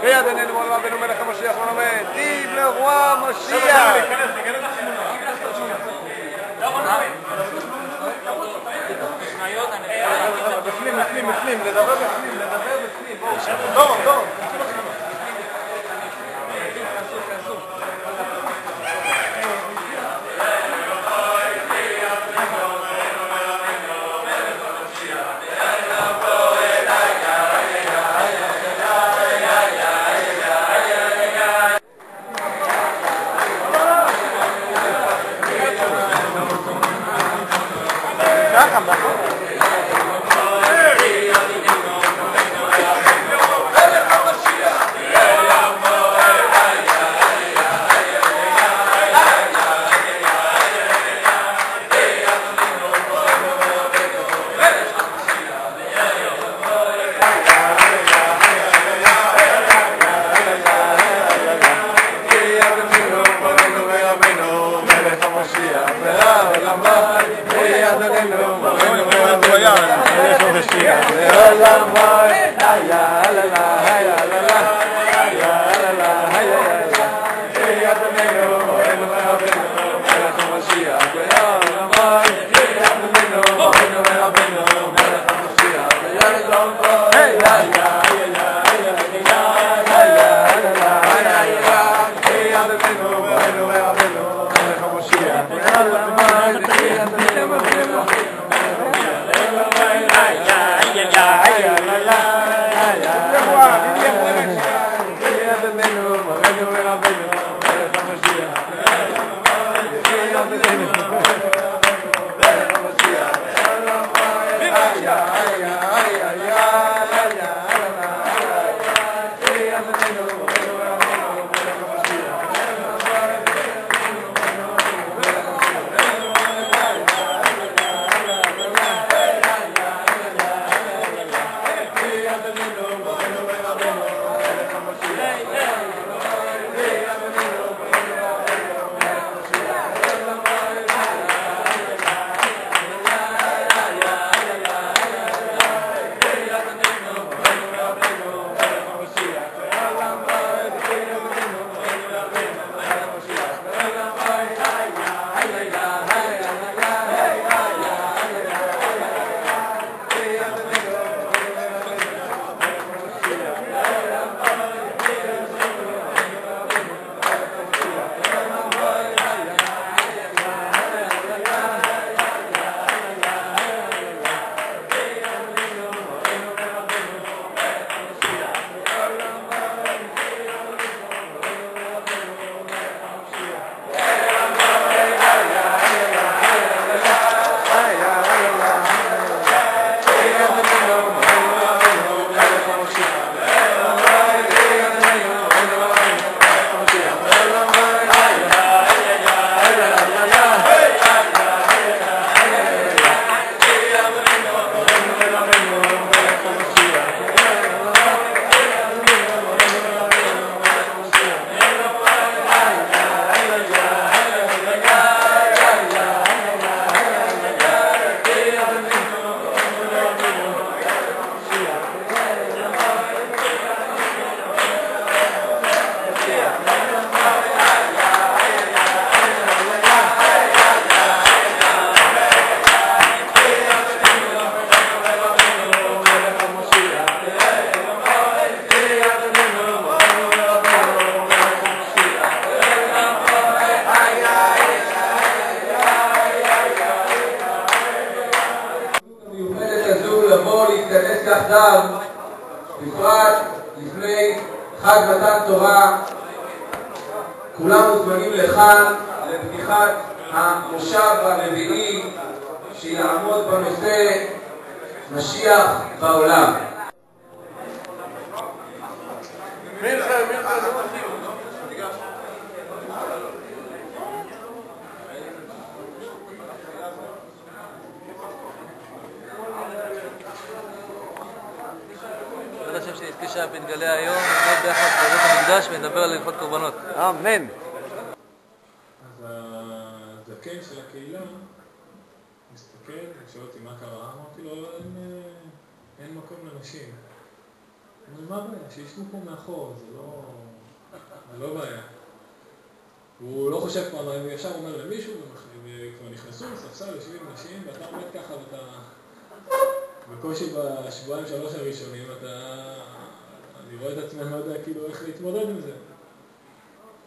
ביד עינינו מול רבנו מלך המשיח ונאמר, טיב לרוע משיח. בפנים, בפנים, בפנים, לדבר בפנים, לדבר בפנים, בואו. Allahumma לבוא להתכנס יחדיו, בפרט לפני חג מתן תורה. כולם מוזמנים לכאן לפתיחת המושב הרביעי שיעמוד בנושא משיח בעולם. שנתקשה ונתגלה היום, נעמוד ביחד בבית המקדש ונדבר על הלכות קורבנות. אמן. אז הזקן של הקהילה מסתכל, שואל אותי מה קרה, אמרתי לו, אין, אה, מקום לנשים. אבל מה הבעיה? שישבו פה מאחור, זה לא... זה לא בעיה. הוא לא חושב כבר, הוא ישר אומר למישהו, וכבר נכנסו לספסל, יושבים נשים, ואתה עומד ככה ואתה... בקושי בשבועיים שלוש הראשונים אתה... אני רואה את עצמי, אני לא יודע כאילו איך להתמודד עם זה.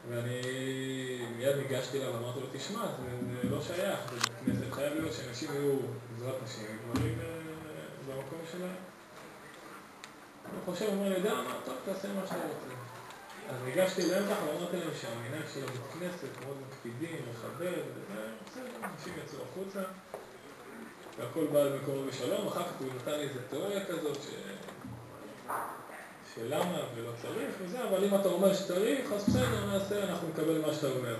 ואני מיד ניגשתי אליו ואמרתי לו, תשמע, זה, זה לא שייך, בבית כנסת חייב להיות שאנשים יהיו בעזרת נשים, גברים אה, במקום שלהם. הוא חושב, אומר לי, יודע מה, טוב, תעשה מה שאתה רוצה. אז ניגשתי אליהם ככה ואמרתי להם שהמנהג של הבית כנסת מאוד מקפידים, מכבד, וזה, בסדר, אנשים יצאו החוצה, והכל בא על בשלום, אחר כך הוא נתן לי איזה תיאוריה כזאת ש... שלמה ולא צריך וזה, אבל אם אתה אומר שצריך, אז בסדר, נעשה, אנחנו נקבל מה שאתה אומר.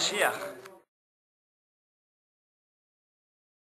אומרים לו, אה, המשיח.